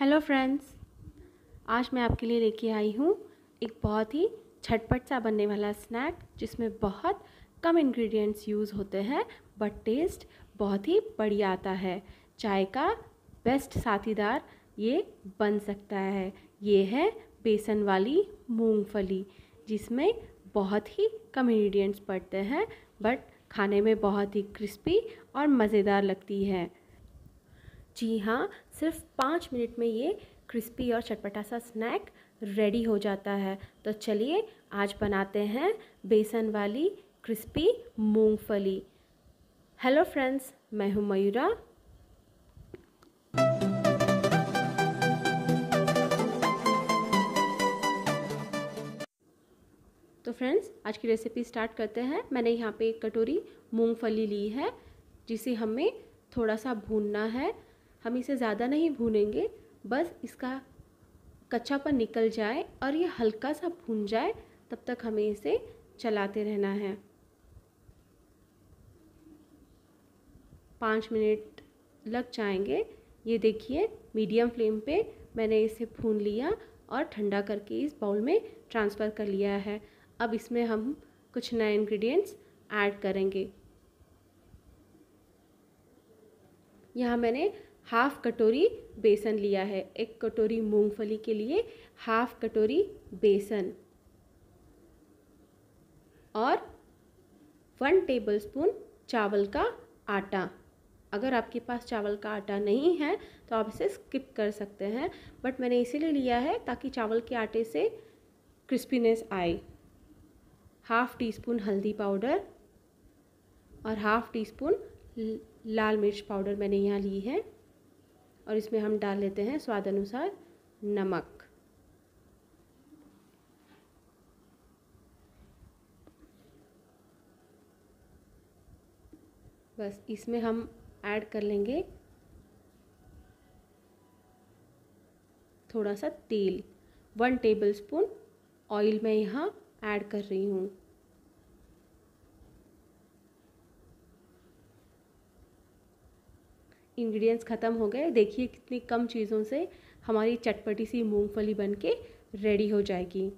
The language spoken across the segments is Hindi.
हेलो फ्रेंड्स आज मैं आपके लिए लेके आई हूँ एक बहुत ही झटपट सा बनने वाला स्नैक जिसमें बहुत कम इंग्रेडिएंट्स यूज़ होते हैं बट टेस्ट बहुत ही बढ़िया आता है। चाय का बेस्ट साथीदार ये बन सकता है। ये है बेसन वाली मूंगफली, जिसमें बहुत ही कम इंग्रेडिएंट्स पड़ते हैं बट खाने में बहुत ही क्रिस्पी और मज़ेदार लगती है। जी हाँ सिर्फ़ पाँच मिनट में ये क्रिस्पी और चटपटा सा स्नैक रेडी हो जाता है। तो चलिए, आज बनाते हैं बेसन वाली क्रिस्पी मूंगफली। हेलो फ्रेंड्स मैं हूँ मयूरा। तो फ्रेंड्स आज की रेसिपी स्टार्ट करते हैं। मैंने यहाँ पे एक कटोरी मूंगफली ली है, जिसे हमें थोड़ा सा भूनना है। हम इसे ज़्यादा नहीं भूनेंगे, बस इसका कच्चापन निकल जाए और ये हल्का सा भून जाए, तब तक हमें इसे चलाते रहना है। पाँच मिनट लग जाएँगे। ये देखिए, मीडियम फ्लेम पे मैंने इसे भून लिया और ठंडा करके इस बाउल में ट्रांसफ़र कर लिया है। अब इसमें हम कुछ नए इंग्रेडिएंट्स ऐड करेंगे। यहाँ मैंने हाफ़ कटोरी बेसन लिया है, एक कटोरी मूंगफली के लिए हाफ़ कटोरी बेसन और वन टेबलस्पून चावल का आटा। अगर आपके पास चावल का आटा नहीं है तो आप इसे स्किप कर सकते हैं, बट मैंने इसीलिए लिया है ताकि चावल के आटे से क्रिस्पीनेस आए। हाफ़ टी स्पून हल्दी पाउडर और हाफ़ टी स्पून लाल मिर्च पाउडर मैंने यहाँ ली है। और इसमें हम डाल लेते हैं स्वाद अनुसार नमक। बस इसमें हम ऐड कर लेंगे थोड़ा सा तेल। वन टेबलस्पून ऑयल मैं यहाँ ऐड कर रही हूँ। इंग्रेडिएंट्स ख़त्म हो गए। देखिए कितनी कम चीज़ों से हमारी चटपटी सी मूंगफली बन के रेडी हो जाएगी।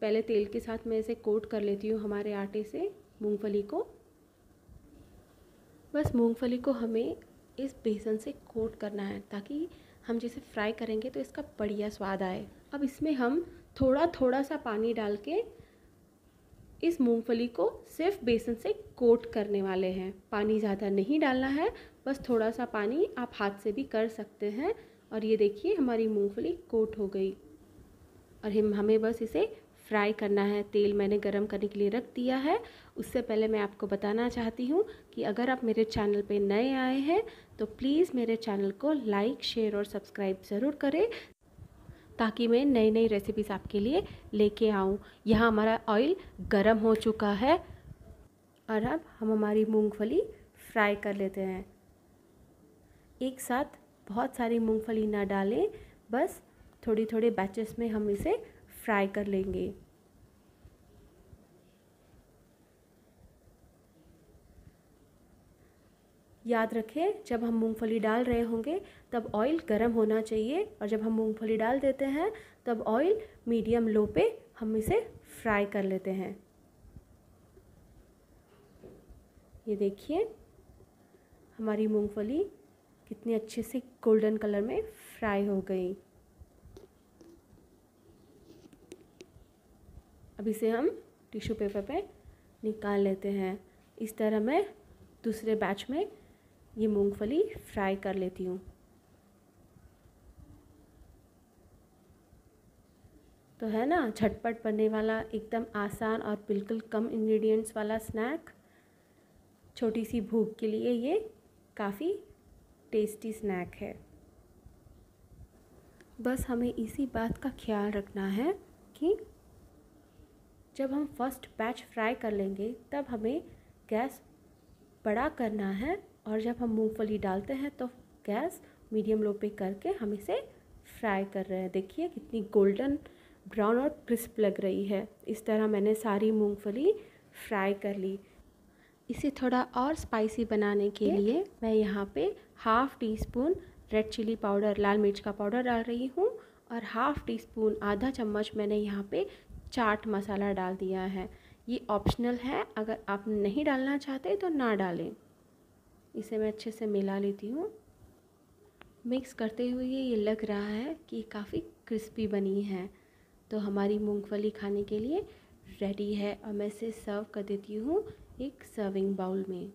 पहले तेल के साथ मैं इसे कोट कर लेती हूँ हमारे आटे से मूंगफली को। बस मूंगफली को हमें इस बेसन से कोट करना है ताकि हम जैसे फ्राई करेंगे तो इसका बढ़िया स्वाद आए। अब इसमें हम थोड़ा थोड़ा सा पानी डाल के इस मूंगफली को सिर्फ़ बेसन से कोट करने वाले हैं। पानी ज़्यादा नहीं डालना है, बस थोड़ा सा पानी आप हाथ से भी कर सकते हैं। और ये देखिए, हमारी मूंगफली कोट हो गई। और हम, हमें बस इसे फ्राई करना है। तेल मैंने गरम करने के लिए रख दिया है। उससे पहले मैं आपको बताना चाहती हूँ कि अगर आप मेरे चैनल पे नए आए हैं तो प्लीज़ मेरे चैनल को लाइक, शेयर और सब्सक्राइब ज़रूर करें, ताकि मैं नई नई रेसिपीज़ आपके लिए लेके आऊँ। यहाँ हमारा ऑयल गरम हो चुका है। और अब हम हमारी मूंगफली फ्राई कर लेते हैं। एक साथ बहुत सारी मूंगफली ना डालें, बस थोड़ी थोड़े बैचेस में हम इसे फ्राई कर लेंगे। याद रखें, जब हम मूंगफली डाल रहे होंगे, तब ऑयल गर्म होना चाहिए और जब हम मूंगफली डाल देते हैं, तब ऑयल मीडियम लो पे हम इसे फ्राई कर लेते हैं। ये देखिए, हमारी मूंगफली कितनी अच्छे से गोल्डन कलर में फ्राई हो गई। अब इसे हम टिश्यू पेपर पे निकाल लेते हैं। इस तरह मैं दूसरे बैच में ये मूंगफली फ्राई कर लेती हूँ। तो है ना, झटपट बनने वाला, एकदम आसान और बिल्कुल कम इंग्रेडिएंट्स वाला स्नैक छोटी सी भूख के लिए ये काफ़ी टेस्टी स्नैक है। बस हमें इसी बात का ख्याल रखना है कि जब हम फ़र्स्ट बैच फ्राई कर लेंगे, तब हमें गैस बड़ा करना है और जब हम मूंगफली डालते हैं तो गैस मीडियम लो पे करके हम इसे फ्राई कर रहे हैं। देखिए कितनी गोल्डन ब्राउन और क्रिस्प लग रही है। इस तरह मैंने सारी मूंगफली फ्राई कर ली। इसे थोड़ा और स्पाइसी बनाने के लिए मैं यहाँ पे half teaspoon red chilli powder लाल मिर्च का पाउडर डाल रही हूँ और हाफ़ टी स्पून आधा चम्मच मैंने यहाँ पे चाट मसाला डाल दिया है। ये ऑप्शनल है अगर आप नहीं डालना चाहते तो ना डालें। इसे मैं अच्छे से मिला लेती हूँ। मिक्स करते हुए ये लग रहा है कि काफ़ी क्रिस्पी बनी है। तो हमारी मूंगफली खाने के लिए रेडी है और मैं इसे सर्व कर देती हूँ। एक सर्विंग बाउल में।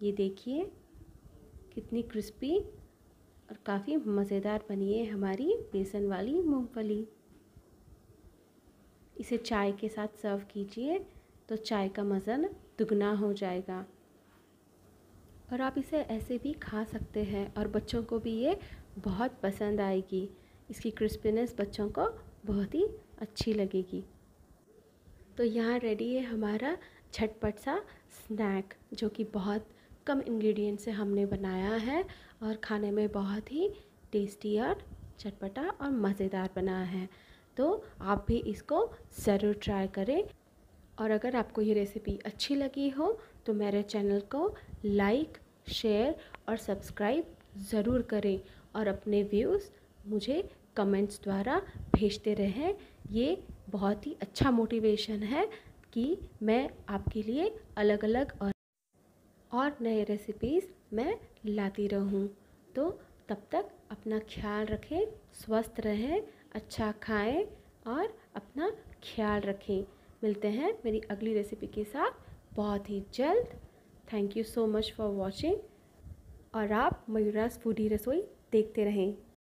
ये देखिए, कितनी क्रिस्पी और काफ़ी मज़ेदार बनी है हमारी बेसन वाली मूंगफली। इसे चाय के साथ सर्व कीजिए तो चाय का मज़ा दुगना हो जाएगा। और आप इसे ऐसे भी खा सकते हैं और बच्चों को भी ये बहुत पसंद आएगी। इसकी क्रिस्पीनेस बच्चों को बहुत ही अच्छी लगेगी। तो यहाँ रेडी है हमारा झटपट सा स्नैक जो कि बहुत कम इंग्रेडिएंट से हमने बनाया है और खाने में बहुत ही टेस्टी और चटपटा और मज़ेदार बना है। तो आप भी इसको ज़रूर ट्राई करें। और अगर आपको ये रेसिपी अच्छी लगी हो तो मेरे चैनल को लाइक शेयर और सब्सक्राइब ज़रूर करें और अपने व्यूज़ मुझे कमेंट्स द्वारा भेजते रहें। ये बहुत ही अच्छा मोटिवेशन है कि मैं आपके लिए अलग अलग और और नए रेसिपीज़ मैं लाती रहूँ। तो तब तक अपना ख्याल रखें, स्वस्थ रहें अच्छा खाएँ और अपना ख्याल रखें। मिलते हैं मेरी अगली रेसिपी के साथ बहुत ही जल्द। Thank you so much for watching और आप मयूराज फूडी रसोई देखते रहें।